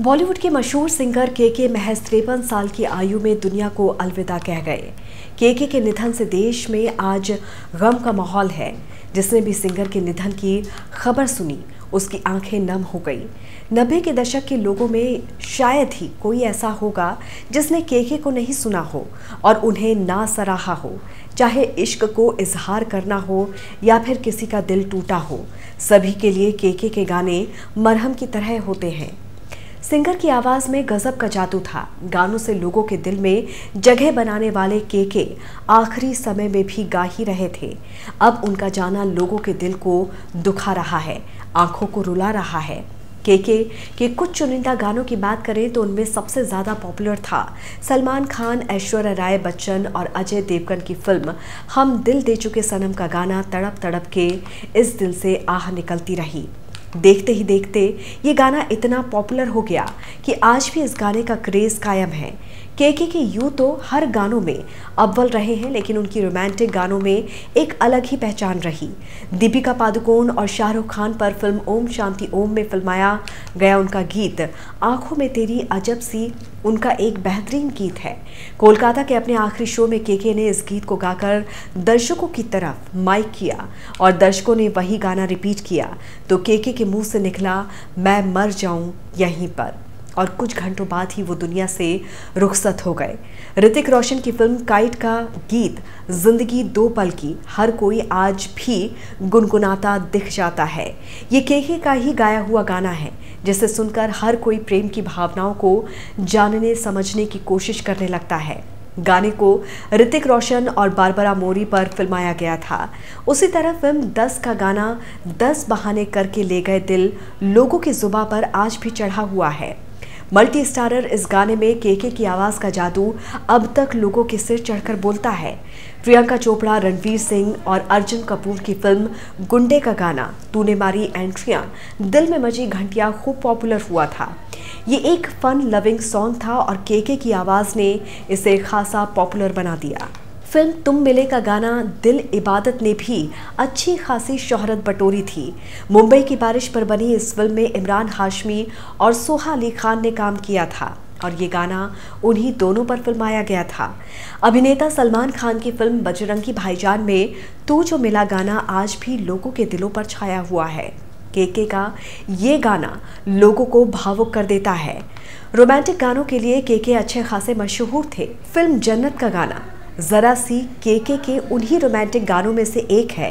बॉलीवुड के मशहूर सिंगर के के महज तिरपन साल की आयु में दुनिया को अलविदा कह गए। के के के निधन से देश में आज गम का माहौल है। जिसने भी सिंगर के निधन की खबर सुनी, उसकी आँखें नम हो गई। नब्बे के दशक के लोगों में शायद ही कोई ऐसा होगा जिसने केके को नहीं सुना हो और उन्हें ना सराहा हो। चाहे इश्क को इजहार करना हो या फिर किसी का दिल टूटा हो, सभी के लिए केके के गाने मरहम की तरह होते हैं। सिंगर की आवाज़ में गजब का जादू था। गानों से लोगों के दिल में जगह बनाने वाले के के आखिरी समय में भी गा ही रहे थे। अब उनका जाना लोगों के दिल को दुखा रहा है, आँखों को रुला रहा है। के के कुछ चुनिंदा गानों की बात करें तो उनमें सबसे ज़्यादा पॉपुलर था सलमान खान, ऐश्वर्या राय बच्चन और अजय देवगन की फ़िल्म हम दिल दे चुके सनम का गाना तड़प तड़प के इस दिल से आह निकलती रही। देखते ही देखते ये गाना इतना पॉपुलर हो गया कि आज भी इस गाने का क्रेज़ कायम है। के के के यू तो हर गानों में अव्वल रहे हैं, लेकिन उनकी रोमांटिक गानों में एक अलग ही पहचान रही। दीपिका पादुकोण और शाहरुख खान पर फ़िल्म ओम शांति ओम में फिल्माया गया उनका गीत, आँखों में तेरी अजब सी उनका एक बेहतरीन गीत है। कोलकाता के अपने आखिरी शो में के के ने इस गीत को गाकर दर्शकों की तरफ़ माइक किया और दर्शकों ने वही गाना रिपीट किया। तो के के के मुँह से निकला, मैं मर जाऊँ यहीं पर। और कुछ घंटों बाद ही वो दुनिया से रुखसत हो गए। ऋतिक रोशन की फ़िल्म काइट का गीत, ज़िंदगी दो पल की, हर कोई आज भी गुनगुनाता दिख जाता है। ये केके का ही गाया हुआ गाना है। जिसे सुनकर हर कोई प्रेम की भावनाओं को जानने, समझने की कोशिश करने लगता है। गाने को ऋतिक रोशन और बारबरा मोरी पर फिल्माया गया था। उसी तरह फ़िल्म दस का गाना दस बहाने करके ले गए दिल लोगों की जुबा पर आज भी चढ़ा हुआ है। मल्टी स्टारर इस गाने में केके की आवाज़ का जादू अब तक लोगों के सिर चढ़कर बोलता है। प्रियंका चोपड़ा, रणवीर सिंह और अर्जुन कपूर की फ़िल्म गुंडे का गाना, तूने मारी एंट्रियाँ। दिल में मची घंटिया खूब पॉपुलर हुआ था। ये एक फन लविंग सॉन्ग था और केके की आवाज़ ने इसे खासा पॉपुलर बना दिया। फ़िल्म तुम मिले का गाना दिल इबादत ने भी अच्छी खासी शोहरत बटोरी थी। मुंबई की बारिश पर बनी इस फ़िल्म में इमरान हाशमी और सोहा अली खान ने काम किया था और ये गाना उन्हीं दोनों पर फिल्माया गया था। अभिनेता सलमान खान की फ़िल्म बजरंगी भाईजान में तू जो मिला गाना आज भी लोगों के दिलों पर छाया हुआ है। केके का ये गाना लोगों को भावुक कर देता है। रोमांटिक गानों के लिए केके अच्छे खासे मशहूर थे। फ़िल्म जन्नत का गाना ज़रा सी केके के उन्हीं रोमांटिक गानों में से एक है।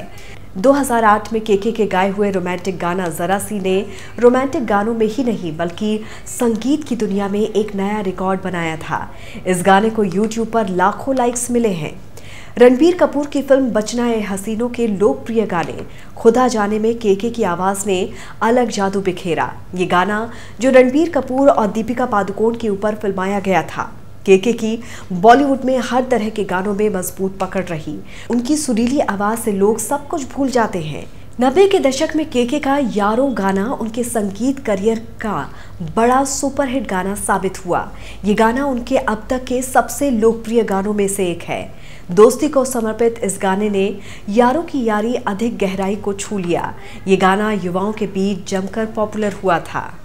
2008 में केके के गाए हुए रोमांटिक गाना ज़रा सी ने रोमांटिक गानों में ही नहीं, बल्कि संगीत की दुनिया में एक नया रिकॉर्ड बनाया था। इस गाने को यूट्यूब पर लाखों लाइक्स मिले हैं। रणबीर कपूर की फ़िल्म बचना है हसीनों के लोकप्रिय गाने, खुदा जाने में केके की आवाज़ ने अलग जादू बिखेरा। ये गाना, जो रणबीर कपूर और दीपिका पादुकोण के ऊपर फिल्माया गया था। केके की बॉलीवुड में हर तरह के गानों में मज़बूत पकड़ रही। उनकी सुरीली आवाज़ से लोग सब कुछ भूल जाते हैं। नब्बे के दशक में केके का यारो गाना, उनके संगीत करियर का बड़ा सुपरहिट गाना साबित हुआ। ये गाना उनके अब तक के सबसे लोकप्रिय गानों में से एक है। दोस्ती को समर्पित इस गाने ने यारों की यारी अधिक गहराई को छू लिया। ये गाना युवाओं के बीच जमकर पॉपुलर हुआ था।